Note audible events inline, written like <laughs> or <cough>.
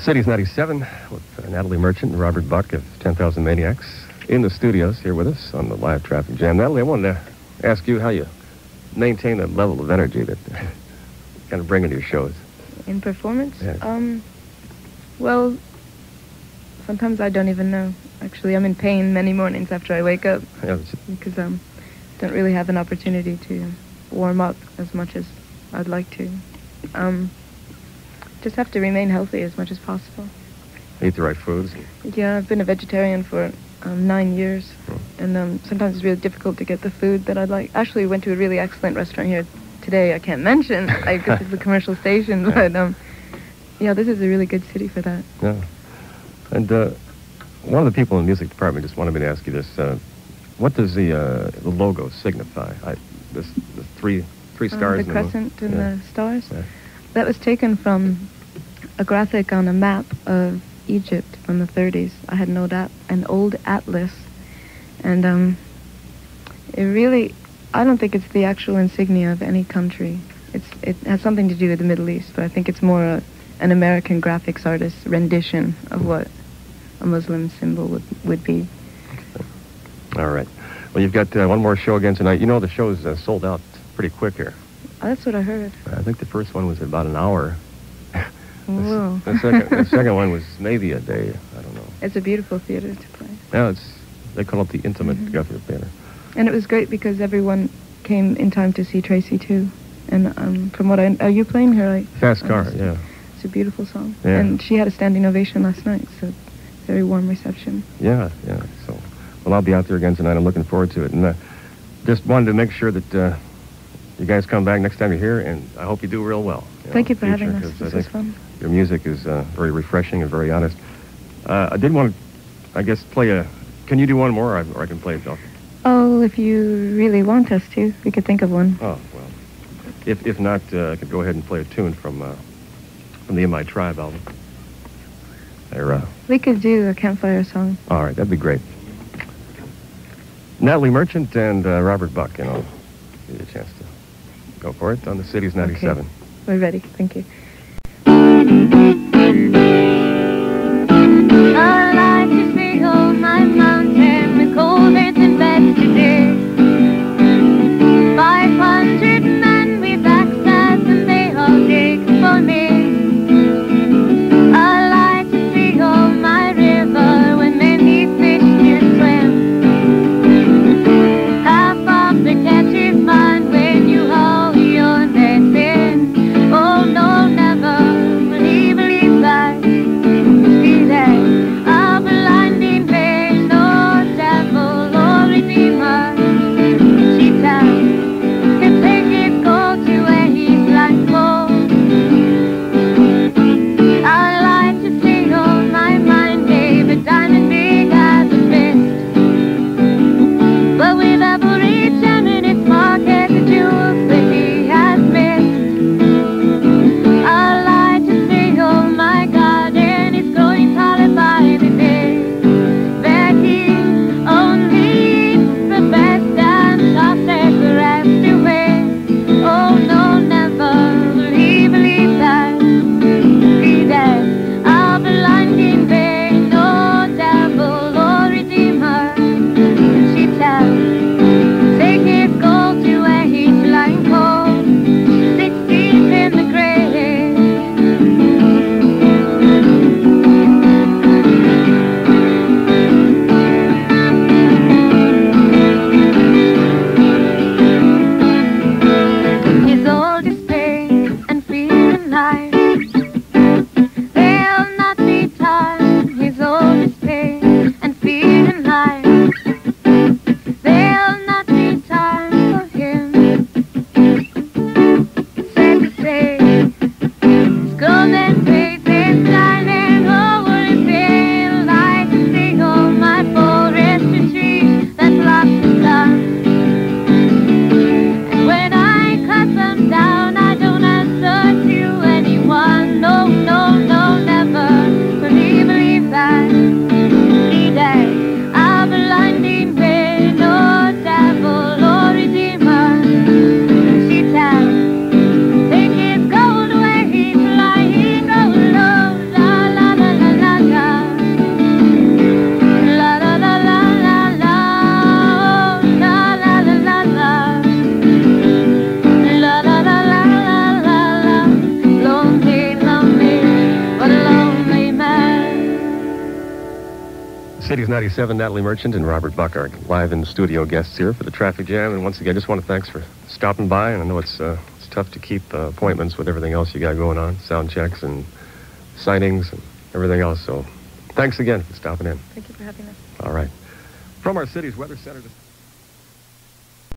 The Cities 97 with uh, Natalie Merchant and Robert Buck of 10,000 Maniacs in the studios here with us on the live traffic jam. Natalie, I wanted to ask you how you maintain that level of energy that kind of bring into your shows. In performance? Yeah. Um, well, sometimes I don't even know. Actually, I'm in pain many mornings after I wake up Yeah, because um, don't really have an opportunity to warm up as much as I'd like to. Um, just have to remain healthy as much as possible. eat the right foods. Yeah, I've been a vegetarian for um, nine years, Hmm. and um, sometimes it's really difficult to get the food that I'd like. Actually, went to a really excellent restaurant here today. I can't mention <laughs> because it's a commercial station, Yeah. but um, yeah, this is a really good city for that. Yeah. And uh, one of the people in the music department just wanted me to ask you this. Uh, what does the, uh, the logo signify? I, this, the three, three Um, stars the in the crescent and Yeah. the stars. Yeah. That was taken from a graphic on a map of Egypt from the 30s. I had no doubt an old atlas, and um, it really, I don't think it's the actual insignia of any country. It's it has something to do with the Middle East, but I think it's more a, an American graphics artist's rendition of what a Muslim symbol would, would be. All right. Well, you've got uh, one more show again tonight. You know the show's uh, sold out pretty quick here. Oh, that's what I heard. I think the first one was about an hour. <laughs> The, the second, the second one was maybe a day. I don't know. It's a beautiful theater to play. Now it's they call it the intimate Mhm. Guthrie Theater. And it was great because everyone came in time to see Tracy too. And um, from what I are you playing her? Like, Fast car, Oh, yeah, It's a beautiful song. Yeah. And she had a standing ovation last night, so very warm reception. yeah, yeah. So, well, I'll be out there again tonight. I'm looking forward to it, and uh, just wanted to make sure that uh, you guys come back next time you're here, and I hope you do real well. know, Thank you for the having us. us. 'cause I This was fun. Your music is uh, very refreshing and very honest. Uh, I did want to, I guess, play a. Can you do one more, or I, or I can play it? Oh, if you really want us to, we could think of one. Oh well. If if not, uh, I could go ahead and play a tune from uh, from the In My Tribe album. There, uh, We could do a campfire song. all right, that'd be great. Natalie Merchant and uh, Robert Buck, and I'll give you a chance to go for it on the Cities 97. We're ready. Thank you. 97, Natalie Merchant and Robert Buck are live in studio guests here for the Traffic Jam. And once again, just want to thanks for stopping by. And I know it's, uh, it's tough to keep uh, appointments with everything else you got going on, sound checks and signings and everything else. So thanks again for stopping in. Thank you for having us. All right. From our city's weather center. To-